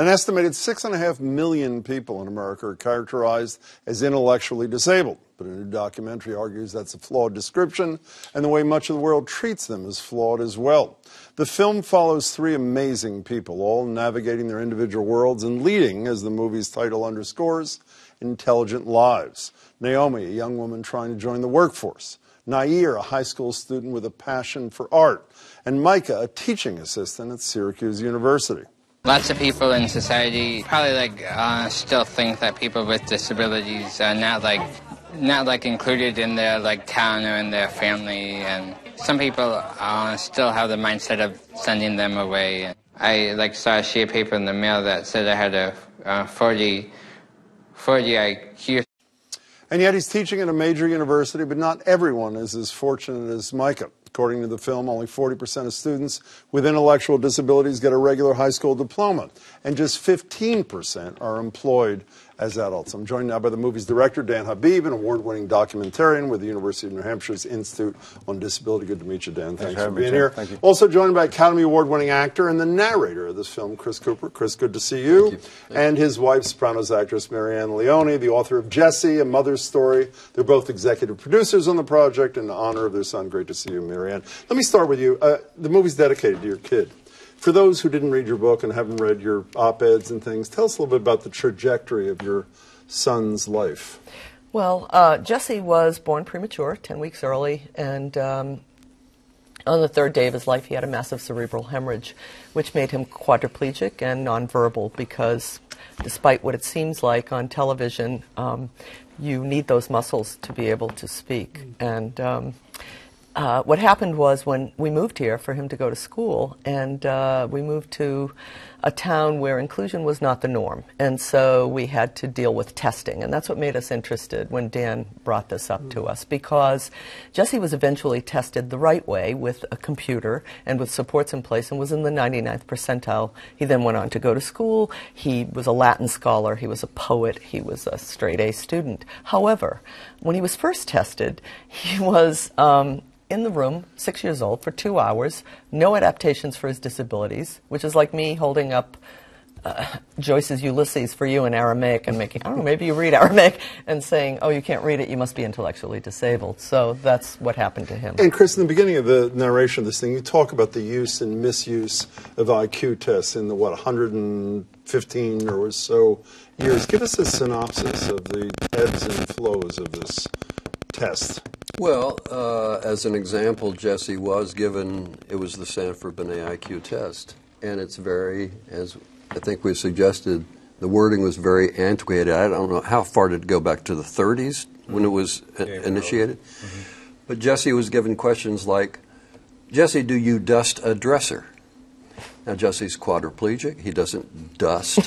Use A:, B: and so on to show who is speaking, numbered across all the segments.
A: An estimated 6.5 million people in America are characterized as intellectually disabled. But a new documentary argues that's a flawed description, and the way much of the world treats them is flawed as well. The film follows three amazing people, all navigating their individual worlds and leading, as the movie's title underscores, intelligent lives. Naomi, a young woman trying to join the workforce. Nair, a high school student with a passion for art. And Micah, a teaching assistant at Syracuse University.
B: Lots of people in society probably like uh, still think that people with disabilities are not like not like included in their like town or in their family, and some people uh, still have the mindset of sending them away. I like saw a sheet of paper in the mail that said I had a uh, 40, 40 IQ.
A: And yet he's teaching at a major university, but not everyone is as fortunate as Micah. According to the film, only 40% of students with intellectual disabilities get a regular high school diploma, and just 15% are employed as adults. I'm joined now by the movie's director, Dan Habib, an award winning documentarian with the University of New Hampshire's Institute on Disability. Good to meet you, Dan. Thanks,
C: Thanks
A: for being here.
C: Thank you.
A: Also joined by Academy Award winning actor and the narrator of this film, Chris Cooper. Chris, good to see you.
C: Thank you.
A: and his wife, Sopranos actress Marianne Leone, the author of Jesse, A Mother's Story. They're both executive producers on the project in honor of their son. Great to see you, Marianne. Let me start with you. Uh, the movie's dedicated to your kid. For those who didn't read your book and haven't read your op eds and things, tell us a little bit about the trajectory of your son's life.
D: Well, uh, Jesse was born premature, 10 weeks early, and um, on the third day of his life, he had a massive cerebral hemorrhage, which made him quadriplegic and nonverbal because, despite what it seems like on television, um, you need those muscles to be able to speak. And um, uh, what happened was when we moved here for him to go to school, and uh, we moved to a town where inclusion was not the norm. And so we had to deal with testing. And that's what made us interested when Dan brought this up to us, because Jesse was eventually tested the right way with a computer and with supports in place and was in the 99th percentile. He then went on to go to school. He was a Latin scholar, he was a poet, he was a straight A student. However, when he was first tested, he was. Um, in the room, six years old, for two hours, no adaptations for his disabilities, which is like me holding up uh, Joyce's Ulysses for you in Aramaic and making, I don't know, maybe you read Aramaic and saying, oh, you can't read it, you must be intellectually disabled. So that's what happened to him.
A: And Chris, in the beginning of the narration of this thing, you talk about the use and misuse of IQ tests in the, what, 115 or so years. Give us a synopsis of the ebbs and flows of this test.
C: Well, uh, as an example, Jesse was given, it was the Stanford Binet IQ test. And it's very, as I think we suggested, the wording was very antiquated. I don't know, how far did it go back to the 30s when it was uh, initiated? But Jesse was given questions like, Jesse, do you dust a dresser? Now, Jesse's quadriplegic. He doesn't dust.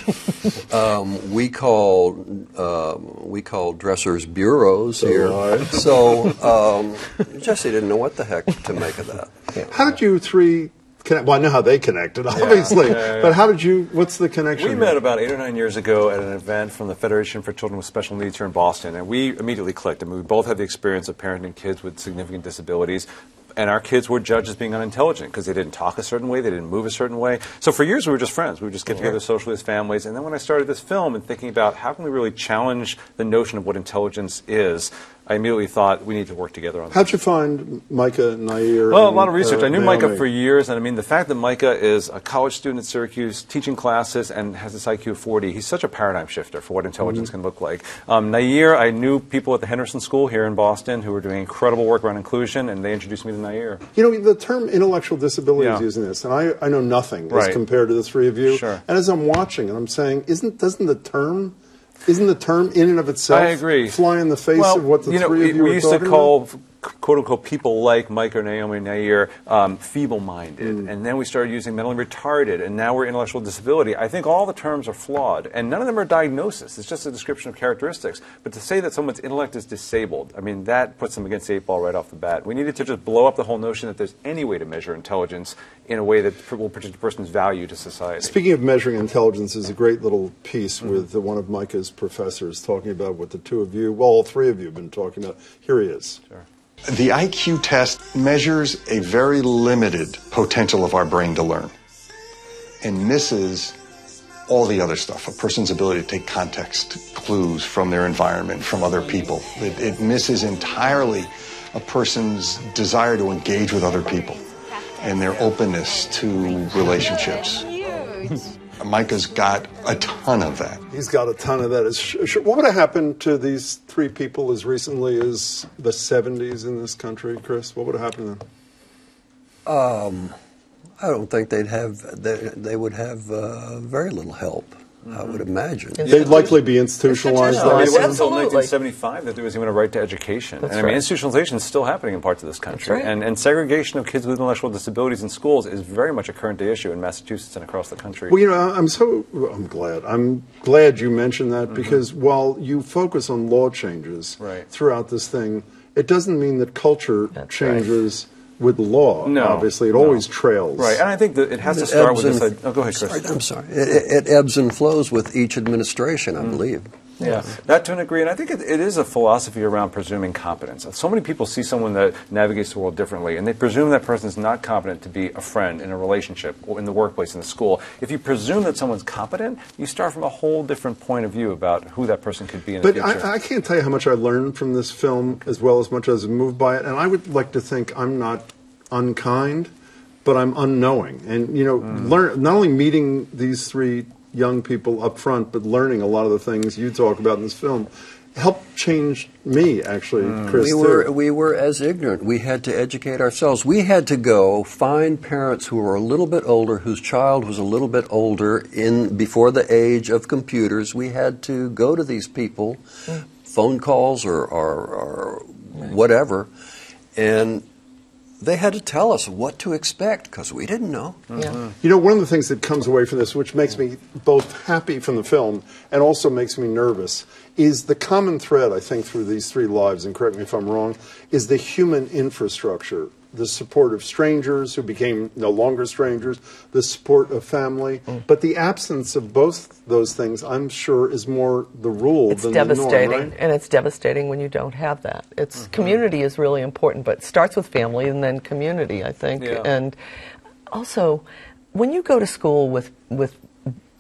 C: um, we call um, we call dressers bureaus here.
A: right.
C: So um, Jesse didn't know what the heck to make of that.
A: How did you three connect? Well, I know how they connected, obviously,
E: yeah, yeah.
A: but how did you? What's the connection?
E: We met about eight or nine years ago at an event from the Federation for Children with Special Needs here in Boston, and we immediately clicked. I mean, we both had the experience of parenting kids with significant disabilities. And our kids were judged as being unintelligent because they didn't talk a certain way, they didn't move a certain way. So for years we were just friends. We would just get together socially as families. And then when I started this film and thinking about how can we really challenge the notion of what intelligence is, I immediately thought we need to work together on this.
A: How'd you find Micah Nair?
E: Well, a lot of research.
A: uh,
E: I knew Micah for years, and I mean, the fact that Micah is a college student at Syracuse, teaching classes, and has this IQ of 40, he's such a paradigm shifter for what intelligence
A: Mm-hmm.
E: can look like. Um, Nair, I knew people at the Henderson School here in Boston who were doing incredible work around inclusion, and they introduced me to Nair.
A: You know, the term intellectual disability is
E: Yeah.
A: using this, and I, I know nothing as compared to the three of you.
E: Sure.
A: And as I'm watching it, I'm saying, isn't doesn't the term, isn't the term in and of itself
E: I agree.
A: fly in the face
E: well,
A: of what the
E: you know,
A: three of you
E: we used to call
A: about?
E: Quote unquote people like Mike or Naomi Nair um, feeble-minded,
A: Mm.
E: and then we started using mentally retarded, and now we're intellectual disability. I think all the terms are flawed, and none of them are diagnosis. It's just a description of characteristics. But to say that someone's intellect is disabled, I mean, that puts them against the eight ball right off the bat. We needed to just blow up the whole notion that there's any way to measure intelligence in a way that will predict a person's value to society.
A: Speaking of measuring intelligence, is a great little piece
E: Mm-hmm.
A: with uh, one of Micah's professors talking about what the two of you, well, all three of you have been talking about. Here he is.
F: The IQ test measures a very limited potential of our brain to learn and misses all the other stuff, a person's ability to take context clues from their environment, from other people. It, it misses entirely a person's desire to engage with other people and their openness to relationships. Micah's got a ton of that.
A: He's got a ton of that. Is sh- sh- what would have happened to these three people as recently as the 70s in this country, Chris? What would have happened to them?
C: I don't think they'd have they, they would have uh, very little help. I would imagine.
A: They'd likely be institutionalized.
E: I mean, it wasn't until 1975 that there was even a right to education.
D: That's
E: and I mean,
D: right.
E: institutionalization is still happening in parts of this country.
D: right.
E: And, and segregation of kids with intellectual disabilities in schools is very much a current day issue in Massachusetts and across the country.
A: Well, you know, I'm so I'm glad. I'm glad you mentioned that mm-hmm. because while you focus on law changes
E: Right.
A: throughout this thing, it doesn't mean that culture
D: That's
A: changes with the law.
E: No,
A: obviously, it
E: no.
A: always trails.
E: Right, and I think that it has to start with this.
C: and-
E: idea- Oh, go ahead, Chris.
C: Sorry, I'm sorry. It, it ebbs and flows with each administration, I mm. believe.
E: Yeah, that to an degree, and I think it, it is a philosophy around presuming competence. So many people see someone that navigates the world differently, and they presume that person is not competent to be a friend in a relationship, or in the workplace, in the school. If you presume that someone's competent, you start from a whole different point of view about who that person could be in
A: But
E: the future.
A: I, I can't tell you how much I learned from this film, as well as much as moved by it. And I would like to think I'm not unkind, but I'm unknowing. And you know,
E: Mm.
A: learn not only meeting these three young people up front, but learning a lot of the things you talk about in this film helped change me. Actually,
E: Mm.
A: Chris.
C: We
A: too.
C: were we were as ignorant. We had to educate ourselves. We had to go find parents who were a little bit older, whose child was a little bit older in before the age of computers. We had to go to these people, phone calls or, or, or whatever, and they had to tell us what to expect because we didn't know.
D: Yeah.
A: You know, one of the things that comes away from this, which makes me both happy from the film and also makes me nervous, is the common thread, I think, through these three lives, and correct me if I'm wrong, is the human infrastructure. The support of strangers who became no longer strangers, the support of family.
D: Mm.
A: But the absence of both those things, I'm sure, is more the rule
D: It's
A: than
D: devastating,
A: the norm, right?
D: and it's devastating when you don't have that. It's community is really important, but it starts with family and then community, I think.
E: Yeah.
D: And also, when you go to school with with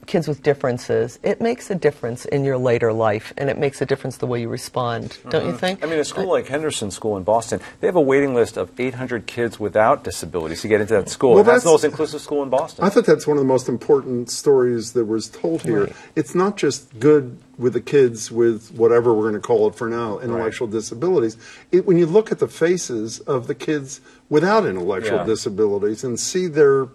D: kids with differences, it makes a difference in your later life, and it makes a difference the way you respond, don't you mm-hmm. think?
E: I mean, a school like Henderson School in Boston, they have a waiting list of 800 kids without disabilities to get into that school.
A: Well,
E: and that's, the most inclusive school in Boston.
A: I thought that's one of the most important stories that was told here. It's not just good with the kids with whatever we're going to call it for now, intellectual disabilities. It, when you look at the faces of the kids without intellectual
E: Yeah.
A: disabilities and see their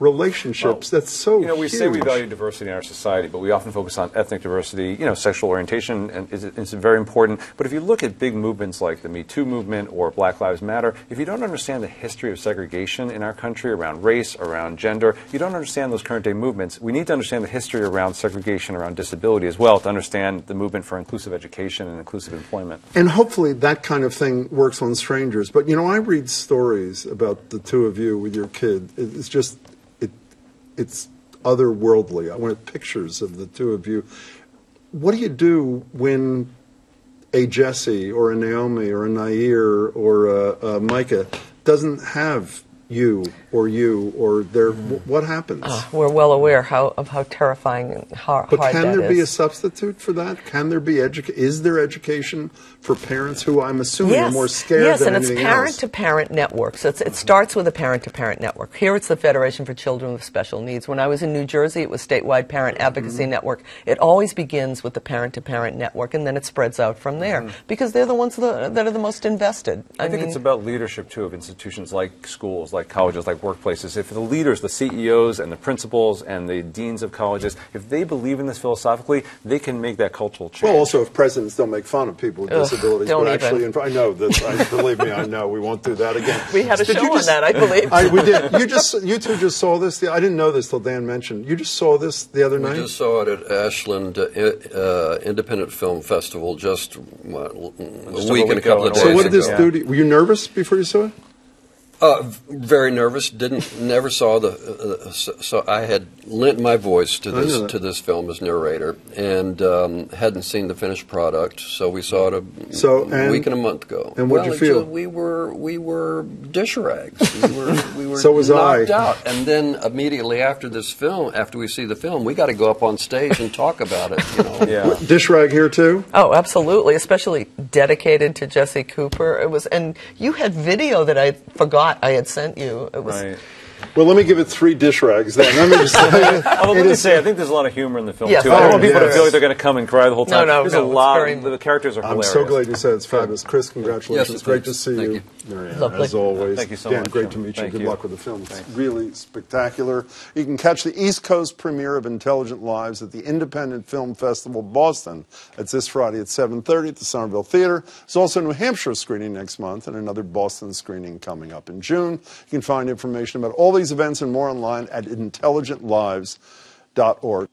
A: relationships,
E: Well,
A: that's so
E: You know, we say we value diversity in our society, but we often focus on ethnic diversity. You know, sexual orientation and is, is very important. But if you look at big movements like the Me Too movement or Black Lives Matter, if you don't understand the history of segregation in our country around race, around gender, you don't understand those current day movements. We need to understand the history around segregation, around disability as well, to understand the movement for inclusive education and inclusive employment.
A: And hopefully that kind of thing works on strangers. But you know, I read stories about the two of you with your kid. It's just, it's otherworldly. I want pictures of the two of you. What do you do when a Jesse or a Naomi or a Nair or a, a Micah doesn't have you or you or their? wh- What happens?
D: We're well aware how, of how terrifying and how
A: But
D: hard
A: can
D: that
A: there be a substitute for that? Can there be educa- Is there education for parents who I'm assuming are more scared
D: yes,
A: than
D: and it's parent
A: else?
D: to parent networks. It's, it starts with a parent to parent network. Here it's the Federation for Children with Special Needs. When I was in New Jersey, it was statewide parent advocacy
A: Mm-hmm.
D: network. It always begins with the parent to parent network, and then it spreads out from there because they're the ones that, that are the most invested.
E: Mm-hmm. I, think it's about leadership too of institutions like schools, like colleges, like workplaces. If the leaders, the CEOs, and the principals, and the deans of colleges, if they believe in this philosophically, they can make that cultural change.
A: Well, also, if presidents don't make fun of people with
D: Ugh,
A: disabilities,
D: don't
A: but
D: even.
A: actually, in, I know that. I, believe me, I know we won't do that again.
D: We had a
A: Did
D: show
A: you
D: on
A: just-
D: that, I believe.
A: I, we did. You just, you two just saw this. I didn't know this till Dan mentioned. You just saw this the other
C: We
A: night.
C: just saw it at Ashland uh, uh, Independent Film Festival just what, a week
E: over
C: and a couple of
E: in
C: days
A: so, what did this
C: ago.
A: do? To, were you nervous before you saw it?
C: Uh, very nervous. Didn't never saw the. Uh, uh, so, so I had lent my voice to this to this film as narrator, and um, hadn't seen the finished product. So we saw it a
A: So, and-
C: week and a month ago.
A: and what'd
C: well,
A: you feel?
C: we were we were dish rags. We were we were
A: So was
C: knocked
A: I.
C: out. And then immediately after this film, after we see the film, we got to go up on stage and talk about it. You know.
E: Yeah.
A: Dish rag here too.
D: Oh, absolutely, especially dedicated to Jesse Cooper. It was, and you had video that I forgot I had sent you. It was.
E: Right.
A: Well, let me give it three dish rags then. Oh, let me just say,
E: Although, let me say, I think there's a lot of humor in the film
D: Yes.
E: too. I don't
A: Oh,
E: want people to feel like they're going to come and cry the whole time.
D: No, no,
E: there's
D: no,
E: a lot.
D: very-
E: the characters are
A: I'm
E: hilarious.
A: so glad you said it's fabulous. Chris, congratulations.
C: Yes,
A: great to see
C: Thank
A: you.
C: you.
A: Marianne,
D: Lovely.
A: as always.
E: Thank you so
A: Dan,
E: much,
A: great
E: Jim.
A: to meet you.
E: Thank
A: Good
E: you.
A: luck with the film. It's
E: Thanks.
A: really spectacular. You can catch the East Coast premiere of Intelligent Lives at the Independent Film Festival Boston. It's this Friday at 7.30 at the Somerville Theater. There's also a New Hampshire screening next month and another Boston screening coming up in June. You can find information about all these events and more online at intelligentlives.org.